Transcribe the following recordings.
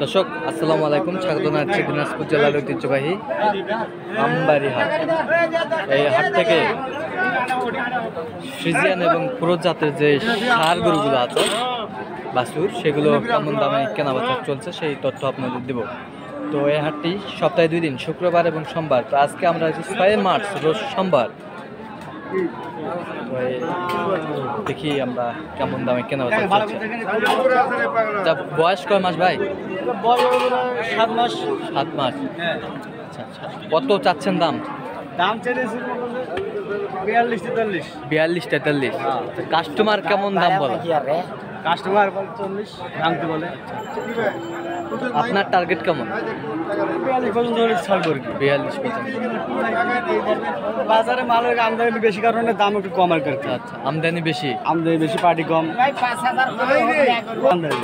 দর্শক, আসসালামু আলাইকুম। স্বাগত জানাচ্ছি দিনাজপুর জেলার ঐতিহ্যবাহী আমবাড়ি হাট এই হাট থেকে ফ্রিজিয়ান এবং পুরো জাতের যে সার গরুগুলো আছে, বাছুর, সেগুলো কেমন দামে কেনা বেচা চলছে সেই তথ্য আপনাদের দেব। তো এই হাটটি সপ্তাহে দুই দিন, শুক্রবার এবং সোমবার। তো আজকে আমরা ছয় মার্চ, রোজ সোমবার। দেখি আমরা কেমন দামে কেনা তা বয়স কয় মাস ভাই? সাত মাস। সাত মাস। আচ্ছা আচ্ছা। কত চাচ্ছেন দাম? দাম বিয়াল্লিশ তেতাল্লিশ। বিয়াল্লিশ তেতাল্লিশ। কাস্টমার কেমন দাম বলে? কাস্টমার বলে চল্লিশ দামটি বলে। আপনার টার্গেট কেমন? বিয়াল্লিশ পর্যন্ত হলে বিয়াল্লিশ পর্যন্ত। বাজারে মালের আমদানি বেশি কারণে দাম একটু কম আর করতে আচ্ছা আমদানি বেশি? আমদানি বেশি পার্টি কম। আমদানি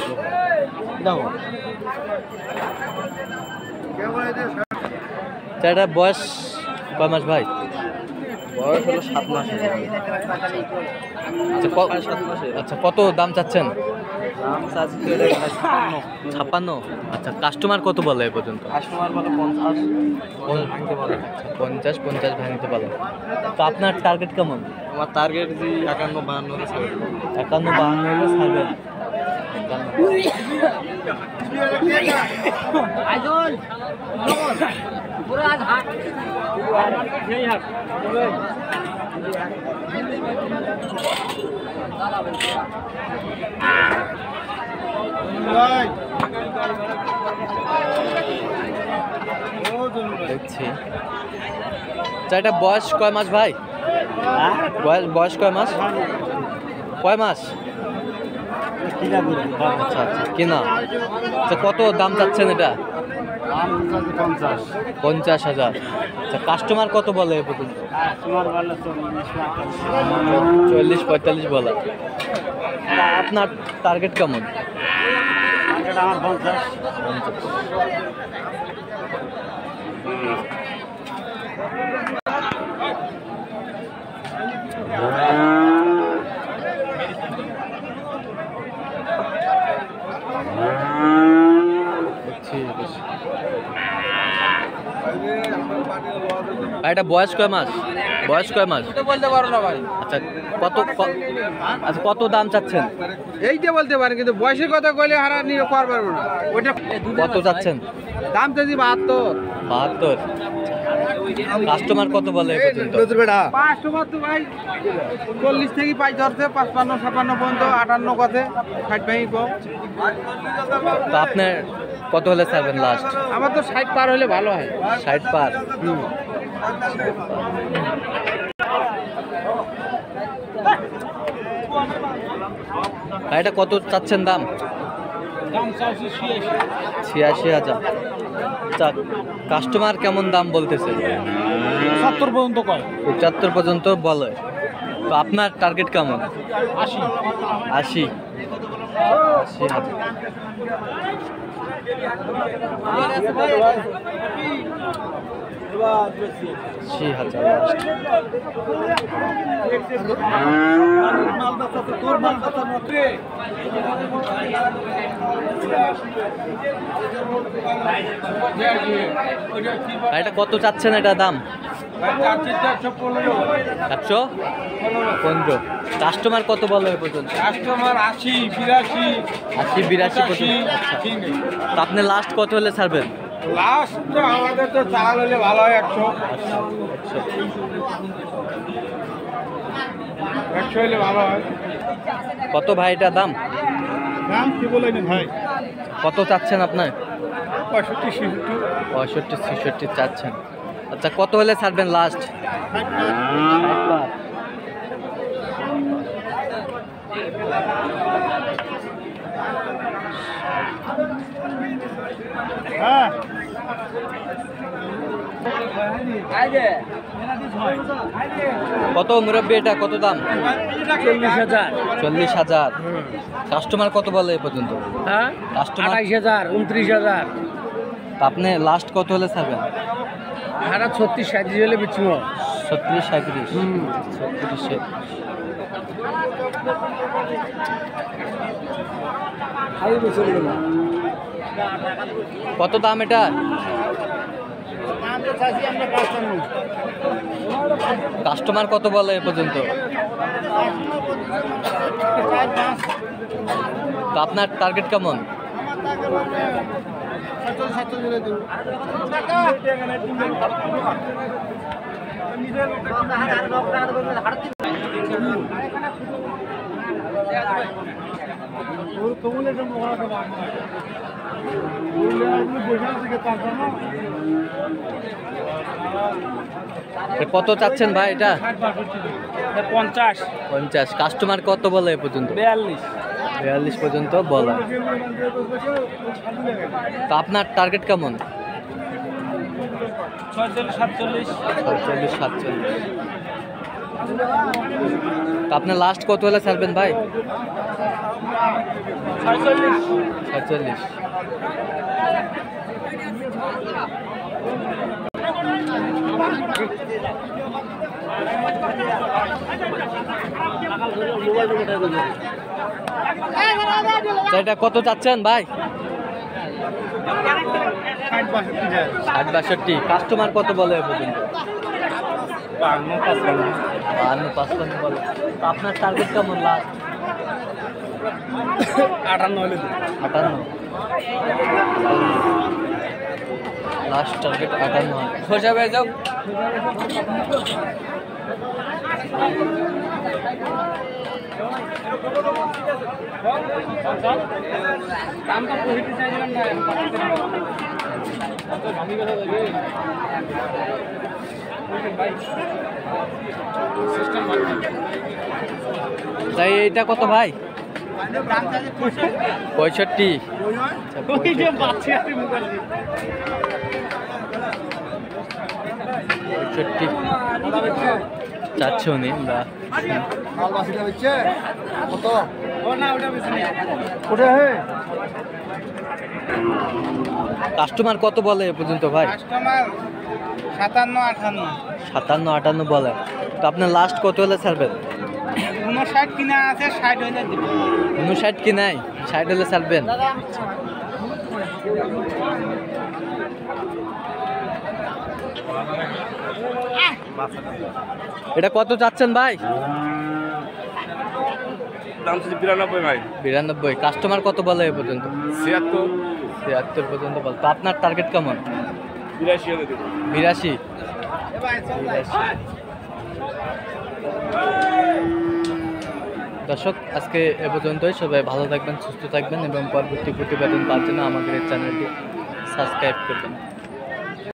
দেখো। এটা বয়স কয় মাস ভাই? বয়স হলো সাত মাস আচ্ছা আচ্ছা কত দাম চাচ্ছেন? দাম ছাপ্পান্ন। আচ্ছা কাস্টমার কত বলে এ পর্যন্ত? কাস্টমার বলে পঞ্চাশ। পঞ্চাশ ভাঙতে বলে। আচ্ছা, পঞ্চাশ পঞ্চাশ ভাঙতে পারেন তো আপনার টার্গেট কেমন? আমার টার্গেট যে একান্ন বাহান্ন। একান্ন বাহান্ন একান্ন। এটা বয়স কয় মাস ভাই? বয়স বয়স কয় মাস? কয় মাস? আচ্ছা আচ্ছা কিনা? আচ্ছা কত দাম চাচ্ছেন এটা? পঞ্চাশ। হাজার। আচ্ছা কাস্টমার কত বলে এ পর্যন্ত? চল্লিশ চল্লিশ পঁয়তাল্লিশ। বলে। আপনার টার্গেট কেমন? আমার পঞ্চাশ দেখছি বেশ। ভাই, এটা বয়স কয় মাস? বয়স কয় মাস? বলতে পারো না ভাই। আচ্ছা কত আচ্ছা কত দাম চাচ্ছেন? এইটা বলতে পারেন কিন্তু বয়সের কথা কইলে হারা নিয়ে কর পারব না। ওইটা কত চাচ্ছেন? দাম চাইছি বাহাত্তর। বাহাত্তর? কাস্টমার কত বলে তো ভাই চল্লিশ থেকে পাই ধরছে পাঁচপান্ন ছাপান্ন পর্যন্ত আটান্ন কথা ষাট ভেঙে কম। তো আপনার কত হলে ছাড়বেন লাস্ট আমার তো ষাট পার হলে ভালো হয়। ষাট পার? আর এটা কত চাচ্ছেন দাম? ছিয়াশি হাজার। কাস্টমার কেমন দাম বলতেছে? সত্তর পর্যন্ত পঁচাত্তর পর্যন্ত বলে। তো আপনার টার্গেট কেমন? আশি। আশি। হাজার এটা কত চাচ্ছেন এটা দাম? একশো পনেরো। কাস্টমার কত বলে এ পর্যন্ত? কাস্টমার আশি বিরাশি আশি বিরাশি পর্যন্ত আচ্ছা। তো আপনি লাস্ট কত হলে ছাড়বেন? লাস্ট তো আমাদের তো চাল হলে ভালো হয় একশো। আচ্ছা একশো। একশো হলে ভালো হয়। কত ভাই এটা দাম? দাম কি বলেন ভাই? কত চাচ্ছেন আপনার? পঁয়ষট্টি ছেষট্টি। পঁয়ষট্টি ছেষট্টি চাচ্ছেন। আচ্ছা কত হলে ছাড়বেন লাস্ট হ্যাঁ কত মুরব্বী এটা? কত দাম? চল্লিশ হাজার। চল্লিশ হাজার। কাস্টমার কত বলে এ পর্যন্ত? হ্যাঁ? কাস্টমার হাজার উনত্রিশ হাজার। আপনি লাস্ট কত হলে ছাড়বেন? হারা ছত্রিশ সাঁত্রিশ হলে বিচ্ছিন্ন ছত্রিশ সাঁত্রিশ। ছত্রিশে কত দাম এটা? কাস্টমার কত বলে এ পর্যন্ত? তো আপনার টার্গেট কেমন? কত চাচ্ছেন ভাই এটা? পঞ্চাশ। পঞ্চাশ। কাস্টমার কত বলে এ পর্যন্ত? বিয়াল্লিশ। বিয়াল্লিশ পর্যন্ত বলা। তো আপনার টার্গেট কেমন? ছয়চল্লিশ সাতচল্লিশ। সাতচল্লিশ সাতচল্লিশ। তো আপনার লাস্ট কত হলে ছাড়বেন ভাই? সাতচল্লিশ এটা কত চাচ্ছেন ভাই? ষাট বাষট্টি। কাস্টমার কত বলে এ পর্যন্ত? বাহান্ন পাঁচপান্ন বলে। আপনার টার্গেট কেমন লাস্ট আটান্ন হলে আটান্ন। লাস্ট টার্গেট আটান্ন। হয়ে যাও। তাই এটা কত ভাই? পঁয়ষট্টি। পঁয়ষট্টি। পঁয়ষট্টি চারশো নি বা কাস্টমার কত বলে এ পর্যন্ত ভাই? সাতান্ন, আটান্ন সাতান্ন আটান্ন বলে। তো আপনার লাস্ট কত হলে ছাড়বেন? উনষাট কিনা আছে ষাট হলে উনষাট কি নাই? ষাট হলে ছাড়বেন? এটা কত চাচ্ছেন ভাই? দাম ছিল বিরানব্বই ভাই। বিরানব্বই। কাস্টমার কত বলে এ পর্যন্ত? ছিয়াত্তর। ছিয়াত্তর পর্যন্ত বল। তো আপনার টার্গেট কেমন? বিরাশি বিরাশি। দর্শক আজকে এ পর্যন্তই। সবাই ভালো থাকবেন সুস্থ থাকবেন এবং পরবর্তী প্রতিবেদন পাওয়ার জন্য আমাদের চ্যানেলটি সাবস্ক্রাইব করবেন।